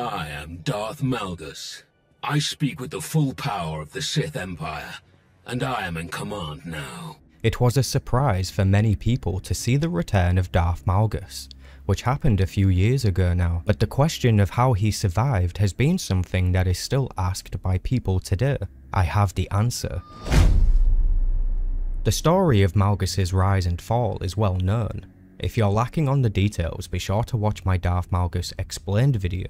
I am Darth Malgus. I speak with the full power of the Sith Empire, and I am in command now. It was a surprise for many people to see the return of Darth Malgus, which happened a few years ago now, but the question of how he survived has been something that is still asked by people today. I have the answer. The story of Malgus's rise and fall is well known, if you're lacking on the details, be sure to watch my Darth Malgus explained video,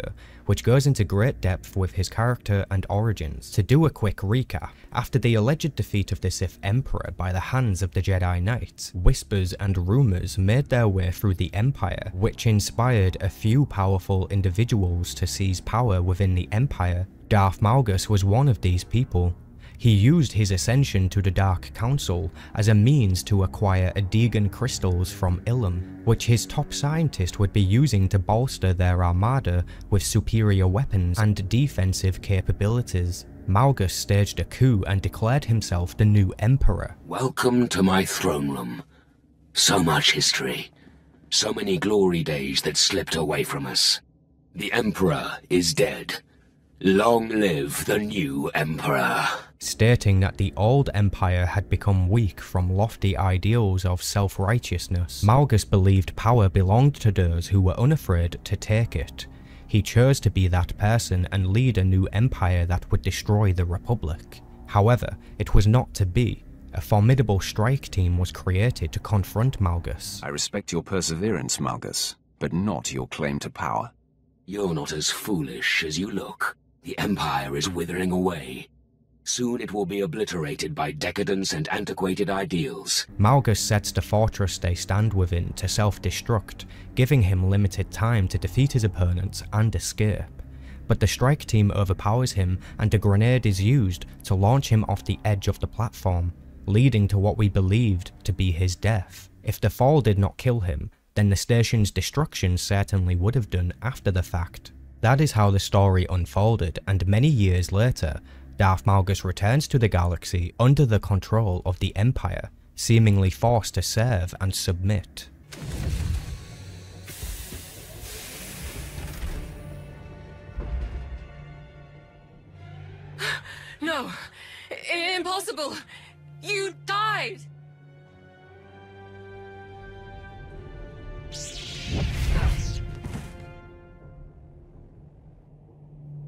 which goes into great depth with his character and origins. To do a quick recap, after the alleged defeat of the Sith Emperor by the hands of the Jedi Knights, whispers and rumours made their way through the Empire, which inspired a few powerful individuals to seize power within the Empire. Darth Malgus was one of these people, he used his ascension to the Dark Council as a means to acquire Adegan crystals from Ilum, which his top scientist would be using to bolster their armada with superior weapons and defensive capabilities. Malgus staged a coup and declared himself the new emperor. Welcome to my throne room. So much history. So many glory days that slipped away from us. The emperor is dead. Long live the new Emperor. Stating that the old Empire had become weak from lofty ideals of self-righteousness, Malgus believed power belonged to those who were unafraid to take it. He chose to be that person and lead a new empire that would destroy the Republic. However, it was not to be. A formidable strike team was created to confront Malgus. I respect your perseverance, Malgus, but not your claim to power. You're not as foolish as you look. The Empire is withering away. Soon it will be obliterated by decadence and antiquated ideals. Malgus sets the fortress they stand within to self-destruct, giving him limited time to defeat his opponents and escape. But the strike team overpowers him and a grenade is used to launch him off the edge of the platform, leading to what we believed to be his death. If the fall did not kill him, then the station's destruction certainly would have done after the fact. That is how the story unfolded, and many years later, Darth Malgus returns to the galaxy under the control of the Empire, seemingly forced to serve and submit. No! Impossible! You died!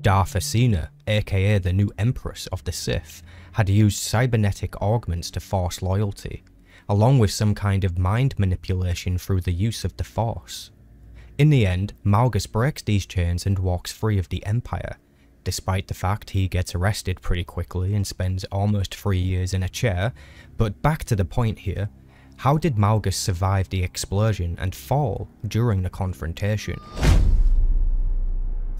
Darth Acina, aka the new Empress of the Sith, had used cybernetic augments to force loyalty, along with some kind of mind manipulation through the use of the Force. In the end, Malgus breaks these chains and walks free of the Empire, despite the fact he gets arrested pretty quickly and spends almost three years in a chair, but back to the point here, how did Malgus survive the explosion and fall during the confrontation?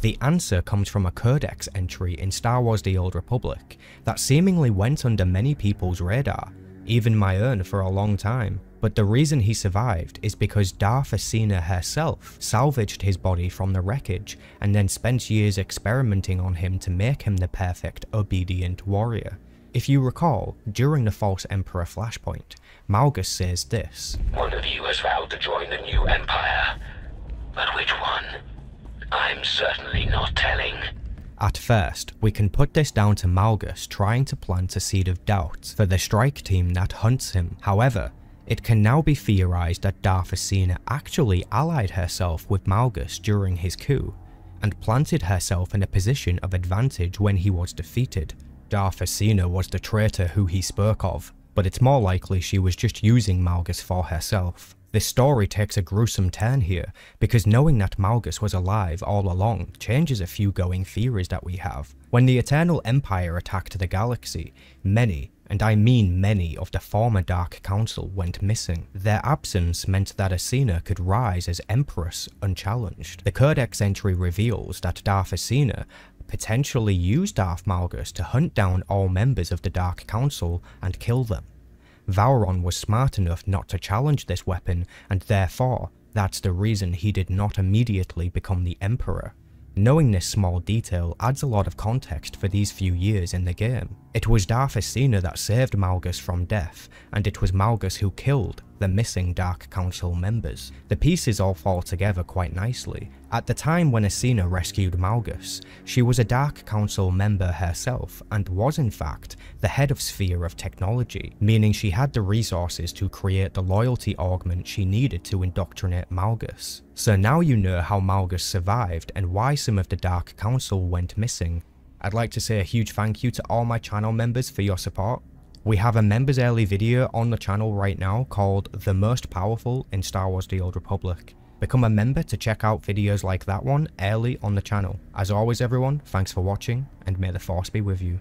The answer comes from a codex entry in Star Wars The Old Republic that seemingly went under many people's radar, even my own for a long time. But the reason he survived is because Darth Acina herself salvaged his body from the wreckage and then spent years experimenting on him to make him the perfect obedient warrior. If you recall, during the False Emperor flashpoint, Malgus says this. One of you has vowed to join the new empire. But which one? I'm certainly not telling. At first, we can put this down to Malgus trying to plant a seed of doubt for the strike team that hunts him. However, it can now be theorized that Darth Acina actually allied herself with Malgus during his coup, and planted herself in a position of advantage when he was defeated. Darth Acina was the traitor who he spoke of, but it's more likely she was just using Malgus for herself. This story takes a gruesome turn here, because knowing that Malgus was alive all along changes a few going theories that we have. When the Eternal Empire attacked the galaxy, many, and I mean many, of the former Dark Council went missing. Their absence meant that Acina could rise as Empress unchallenged. The Codex entry reveals that Darth Acina potentially used Darth Malgus to hunt down all members of the Dark Council and kill them. Vowrawn was smart enough not to challenge this weapon, and therefore, that's the reason he did not immediately become the Emperor. Knowing this small detail adds a lot of context for these few years in the game. It was Darth Acina that saved Malgus from death, and it was Malgus who killed the missing Dark Council members. The pieces all fall together quite nicely. At the time when Acina rescued Malgus, she was a Dark Council member herself and was in fact the head of Sphere of Technology, meaning she had the resources to create the loyalty augment she needed to indoctrinate Malgus. So now you know how Malgus survived and why some of the Dark Council went missing I'd like to say a huge thank you to all my channel members for your support. We have a members early video on the channel right now called The Most Powerful in Star Wars The Old Republic. Become a member to check out videos like that one early on the channel. As always everyone, thanks for watching and may the force be with you.